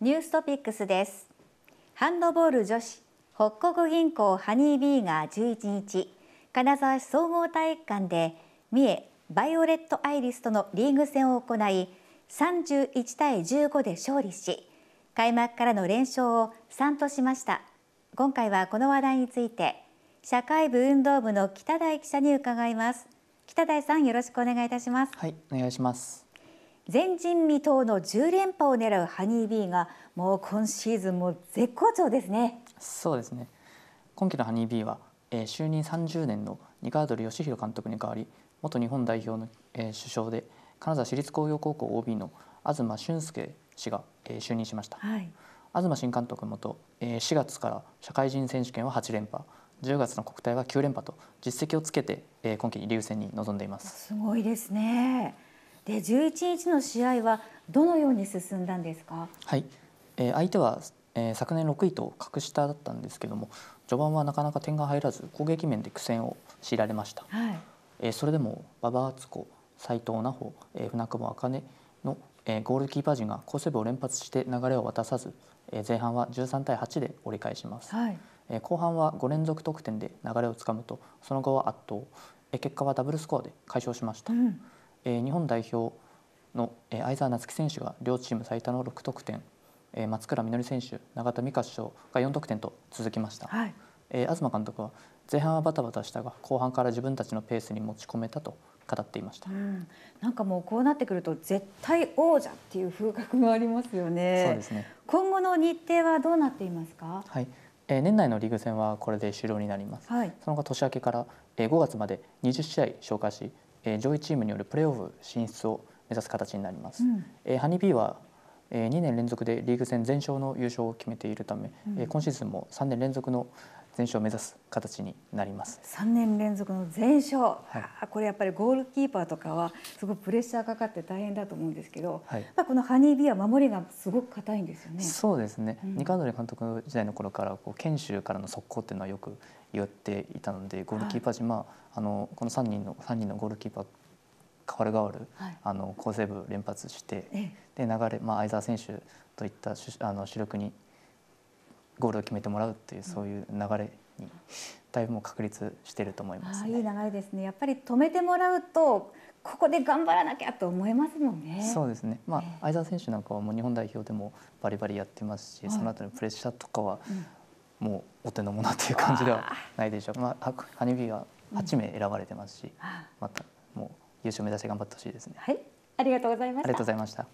ニューストピックスです。ハンドボール女子北國銀行ハニービーが11日。金沢市総合体育館で三重バイオレットアイリスとのリーグ戦を行い31対15で勝利し開幕からの連勝を3としました。今回はこの話題について社会部運動部の北代記者に伺います。北代さんよろしくお願いいたします。はいお願いします。前人未到の10連覇を狙うハニービーがもう今シーズンも絶好調ですね。そうですね。今季のハニービーは、えー、就任30年の二川鳥義弘監督に代わり元日本代表の、えー、首相で金沢市立工業高校 OB の東俊介氏が、えー、就任しました、はい、東新監督もと、えー、4月から社会人選手権は8連覇10月の国体は9連覇と実績をつけて、えー、今季リーグ戦に臨んでいます。すごいですねで11日の試合はどのように進んだんですか？はい、えー、相手は、えー、昨年6位と格下だったんですけども序盤はなかなか点が入らず攻撃面で苦戦を強いられました、はい。えー、それでも馬場敦子斉藤奈穂、えー、船久保茜の、えー、ゴールキーパー陣が好セーブを連発して流れを渡さず、えー、前半は13対8で折り返します、はい。えー、後半は5連続得点で流れをつかむとその後は圧倒、えー、結果はダブルスコアで快勝しました、うん、えー、日本代表の、えー、相澤夏樹選手が両チーム最多の6得点、えー、松倉みのり選手永田美香主将が4得点と続きました、はい、えー、東監督は前半はバタバタしたが後半から自分たちのペースに持ち込めたと語っていました、うん、なんかもうこうなってくると絶対王者っていう風格がありますよね。そうですね。今後の日程はどうなっていますか？はい。えー、年内のリーグ戦はこれで終了になります、はい、その後年明けから、えー、5月まで20試合消化し、えー、上位チームによるプレーオフ進出を目指す形になります、うん、えー、ハニービーはえー、2年連続でリーグ戦全勝の優勝を決めているため、うん、えー、今シーズンも3年連続の全勝を目指す形になります。3年連続の全勝、はい、これやっぱりゴールキーパーとかはすごくプレッシャーかかって大変だと思うんですけど、はい、このハニービーは守りがすごく硬いんですよね。そうですね、うん、ニカンドリ監督時代の頃からこう研修からの速攻っていうのはよく言っていたのでゴールキーパー陣、はい、まあ、あのこの3人の3人のゴールキーパー変わる変わる、はい、あの好セーブ連発して、ええ、で流れ、まあ、相澤選手といったあの主力にゴールを決めてもらうっていうそういう流れにだいぶも確立していると思います、ね、いい流れですねやっぱり止めてもらうとここで頑張らなきゃと思いますもんね。そうですね。まあ、相澤選手なんかはもう日本代表でもバリバリやってますし、その後のプレッシャーとかはもうお手の物という感じではないでしょう。まあ、ハニビは8名選ばれてますし、またもう優勝目指して頑張ってほしいですね。はい、ありがとうございました。ありがとうございました。